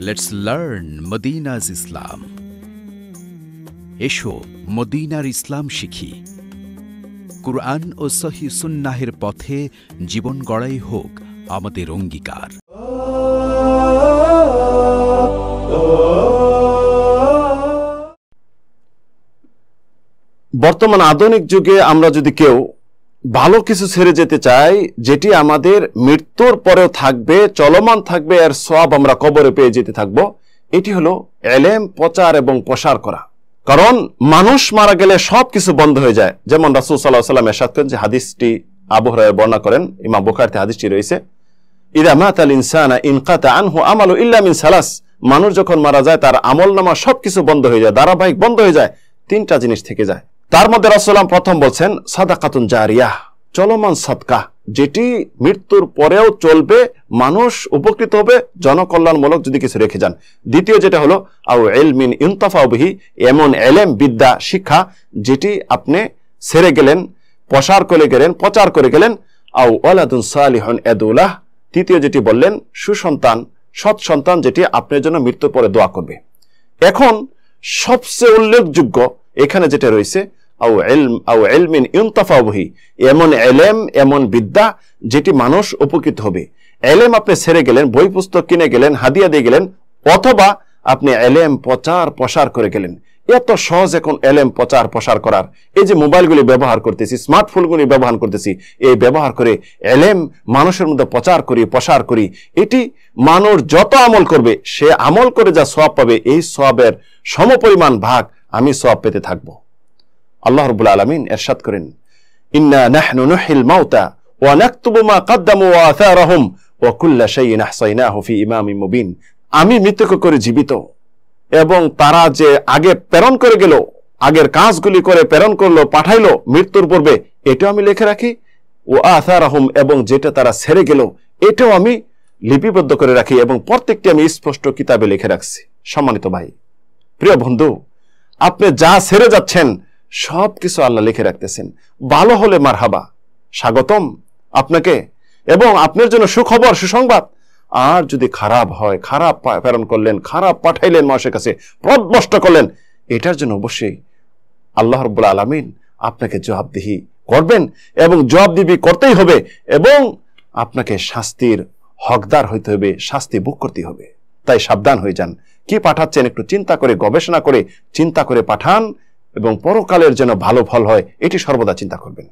Let's learn মদিনাজ ইসলাম এসো, মদিনার ইসলাম শিখি। কুরআন ও সহি সুন্নাহের পথে জীবন গড়াই হোক আমাদের অঙ্গীকার। বর্তমান আধুনিক যুগে আমরা যদি কেউ ভালো কিছু ছেড়ে যেতে চাই, যেটি আমাদের মৃত্যুর পরেও থাকবে, চলমান থাকবে আর সব আমরা কবরে পেয়ে যেতে থাকব। এটি হলো এলেম, প্রচার এবং প্রসার করা। কারণ মানুষ মারা গেলে সব কিছু বন্ধ হয়ে যায়। যেমন রাসুল সাল্লাহ সাল্লাম এরশাদ করেন যে হাদিসটি আবহরায় বর্ণনা করেন, ইমাম বুখারতে হাদিসটি রয়েছে, ইদা মাত আল ইনসানা ইনকাতা আনহু আমালু ইল্লা মিন সালাস মানুষ যখন মারা যায়, তার আমল নামা সবকিছু বন্ধ হয়ে যায়, ধারাবাহিক বন্ধ হয়ে যায়, তিনটা জিনিস থেকে যায়। তার মধ্যে রাসুলাম প্রথম বলছেন, সাদাকাতুন জারিয়া, চলমান সদকা, যেটি মৃত্যুর পরেও চলবে, মানুষ উপকৃত হবে, জনকল্যাণমূলক যদি কিছু রেখে যান। দ্বিতীয় যেটা হলো আউ এলমিন ইনতাফাবিহি এমন এলেম, বিদ্যা, শিক্ষা, যেটি আপনি সেরে গেলেন, প্রসার করে গেলেন, প্রচার করে গেলেন আউ ওয়ালাদুন সালিহন এদুল্লাহ তৃতীয় যেটি বললেন, সুসন্তান, সৎ সন্তান যেটি আপনার জন্য মৃত্যুর পরে দোয়া করবে। এখন সবচেয়ে উল্লেখযোগ্য এখানে যেটা রয়েছে আউ এলম আউ এলমিন ইউনতাফাবহি এমন এলেম, এমন বিদ্যা যেটি মানুষ উপকৃত হবে। এলেম আপনি ছেড়ে গেলেন, বই পুস্তক কিনে গেলেন, হাদিয়া দিয়ে গেলেন, অথবা আপনি এলেম প্রচার প্রসার করে গেলেন। এত সহজ এখন এলেম প্রচার প্রসার করার। এই যে মোবাইলগুলি ব্যবহার করতেছি, স্মার্টফোনগুলি ব্যবহার করতেছি, এই ব্যবহার করে এলেম মানুষের মধ্যে প্রচার করি, প্রসার করি। এটি মানুষ যত আমল করবে, সে আমল করে যা সব পাবে, এই সবের সমপরিমাণ ভাগ আমি সব পেতে থাকব। আল্লাহ রবুল আলমিন এরশাদ করেন, ইন্না নাহনু মাউতা ওয়া নাকতুবু মা ওয়া ওয়া কুল্লা শাইইন আহসাইনাহু ফি ইমামিন মুবিন। আমি করে জীবিত এবং তারা যে আগে প্রেরণ করে গেল, আগের কাজগুলি করে প্রেরণ করল, পাঠাইলো, মৃত্যুর পূর্বে এটাও আমি লিখে রাখি ও আথারাহুম এবং যেটা তারা ছেড়ে গেল, এটাও আমি লিপিবদ্ধ করে রাখি এবং প্রত্যেকটি আমি স্পষ্ট কিতাবে লিখে রাখছি। সম্মানিত ভাই, প্রিয় বন্ধু, আপনি যা ছেড়ে যাচ্ছেন সব কিছু আল্লাহ লিখে রাখতেছেন। ভালো হলে মারহাবা। স্বাগতম আপনাকে। এবং আপনার জন্য সুখবর, সুসংবাদ। আর যদি খারাপ হয়, খারাপ প্রেরণ করলেন, খারাপ পাঠাইলেন মানুষের কাছে পদভষ্ট করলেন, এটার জন্য অবশ্যই আল্লাহ রব্বুল আলমিন আপনাকে জবাবদিহি করবেন এবং জবাবদিহি করতেই হবে এবং আপনাকে শাস্তির হকদার হইতে হবে, শাস্তি বুক করতে হবে। তাই সাবধান হয়ে যান। কি পাঠাচ্ছেন একটু চিন্তা করে, গবেষণা করে, চিন্তা করে পাঠান। এবং পরকালের যেন ভালো ফল হয় এটি সর্বদা চিন্তা করবেন।